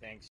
thanks.